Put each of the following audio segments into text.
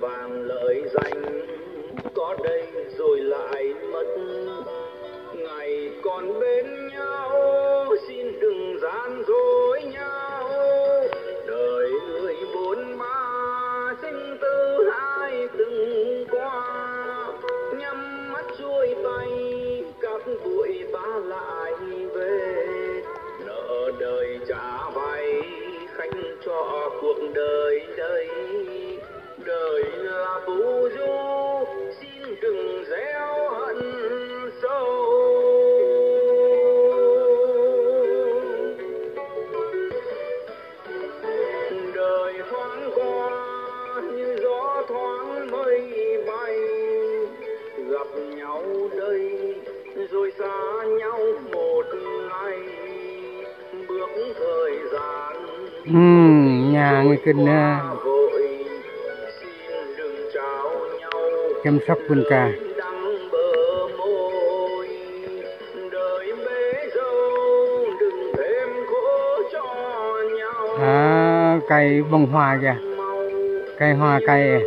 vàng lợi danh có đây rồi lại mất. Ngày còn bên nhau, xin đừng gian dối nhau. Đời người bốn ma sinh tư hai từng qua. Nhắm mắt xuôi tay, các bụi ba lại về. Nợ đời trả vay khách cho cuộc đời đây đời là phù du xin đừng gieo hận sâu. Đời thoáng qua như gió thoáng mây bay gặp nhau đây rồi xa nhau một ngày. Bước thời gian Ừm, nhà người kinh chăm sóc vườn cà à, cây bông hoa kìa. Cây hoa cây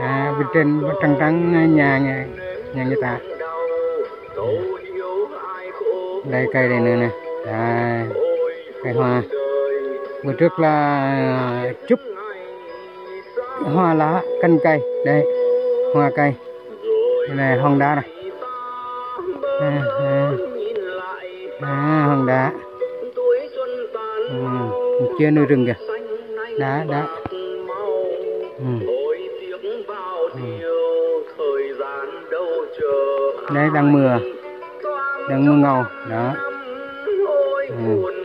à, bên trên trắng trắng nhà nhà, nhà người ta. Đây cây này nữa nè. À, cây hoa. Bữa trước là à, trúc hoa lá canh cây đây hoa cây. Đây là hòn đá này. À, à, à, hòn đá. Ừ, mau. chia nơi rừng kìa. Đá đá. ừ. Chờ đây đang mưa. đang mưa ngầu. đó. Ừ.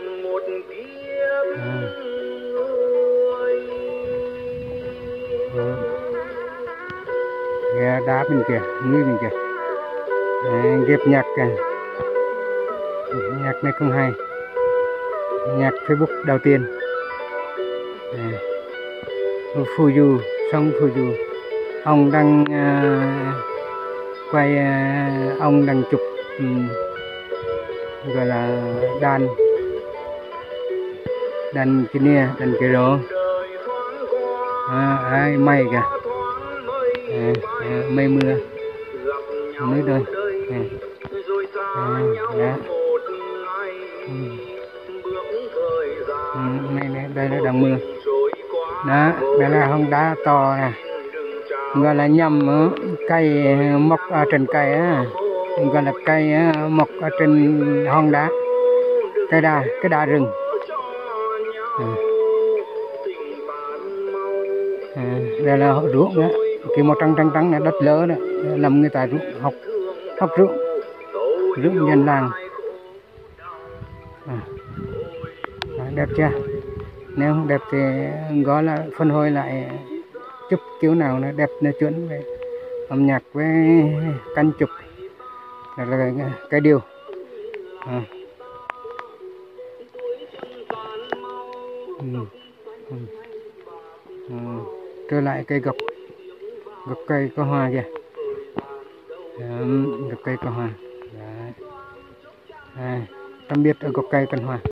Đá bên kia núi bên kia. À, ghép nhạc kìa. Nhạc này không hay. Nhạc Facebook đầu tiên. À, Phù Du sông Phù Du ông đang à, quay à, ông đang chụp um, gọi là đàn. Đàn kia nè đàn kia rồi à, ai mây kìa à, à, mây mưa núi đây à, À, dạ. Ừ. ừ, này, này, đây là đang mưa đó đây là hòn đá to nè gọi là nhầm ờ, cây ờ, mọc ở trên cây á gọi là cây ờ, mọc ở trên hòn đá cây đa cái đa rừng à. À, đây là ruộng á cái màu trắng trắng trắng là đất lỡ đó làm người ta rút học học rượu rượu nhân làng à. à đẹp chưa nếu không đẹp thì gọi là phân hồi lại chụp kiểu nào nó đẹp nó chuẩn về âm nhạc với căn chụp là, là cái, cái điều à. ừ. Ừ. Ừ. trở lại cây gọc gọc cây có hoa kìa. Gốc gọc cây có hoa. Đấy. À, tâm biết ở gọc cây cần hoa.